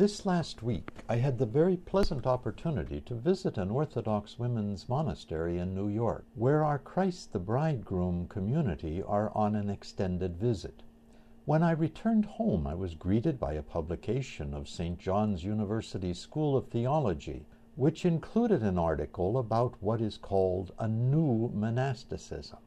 This last week, I had the very pleasant opportunity to visit an Orthodox women's monastery in New York, where our Christ the Bridegroom community are on an extended visit. When I returned home, I was greeted by a publication of St. John's University School of Theology, which included an article about what is called a new monasticism.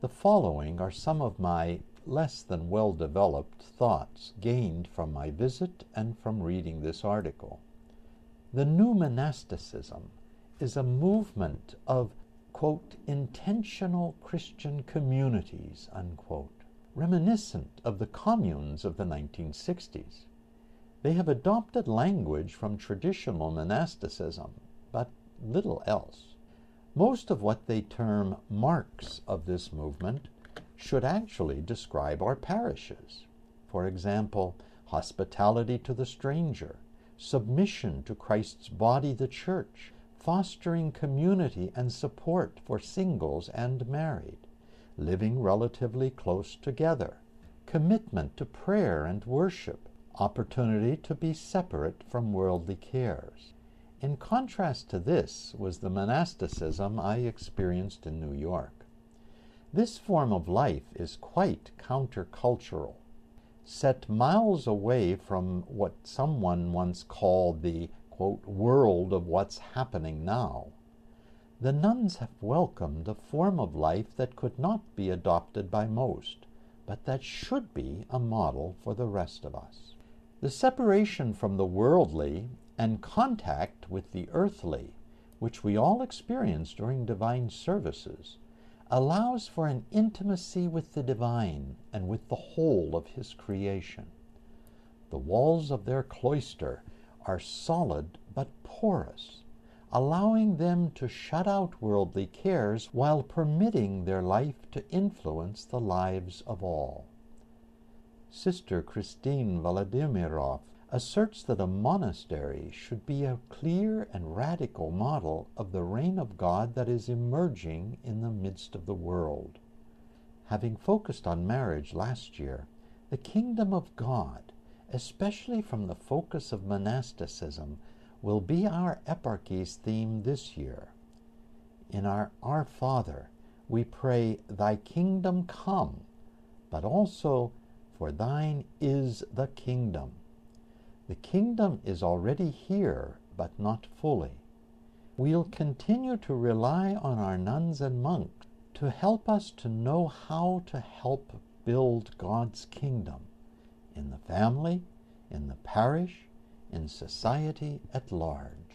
The following are some of my less than well developed thoughts gained from my visit and from reading this article. The new monasticism is a movement of, quote, intentional Christian communities, unquote, reminiscent of the communes of the 1960s. They have adopted language from traditional monasticism, but little else. Most of what they term marks of this movement should actually describe our parishes. For example, hospitality to the stranger, submission to Christ's body, the church, fostering community and support for singles and married, living relatively close together, commitment to prayer and worship, opportunity to be separate from worldly cares. In contrast to this was the monasticism I experienced in New York. This form of life is quite countercultural, set miles away from what someone once called the quote, world of what's happening now. The nuns have welcomed a form of life that could not be adopted by most, but that should be a model for the rest of us. The separation from the worldly and contact with the earthly, which we all experience during divine services, allows for an intimacy with the divine and with the whole of his creation. The walls of their cloister are solid but porous, allowing them to shut out worldly cares while permitting their life to influence the lives of all. Sister Christine Vladimiroff asserts that a monastery should be a clear and radical model of the reign of God that is emerging in the midst of the world. Having focused on marriage last year, the kingdom of God, especially from the focus of monasticism, will be our eparchy's theme this year. In our Our Father, we pray, Thy kingdom come, but also, For thine is the kingdom. The kingdom is already here, but not fully. We'll continue to rely on our nuns and monks to help us to know how to help build God's kingdom in the family, in the parish, in society at large.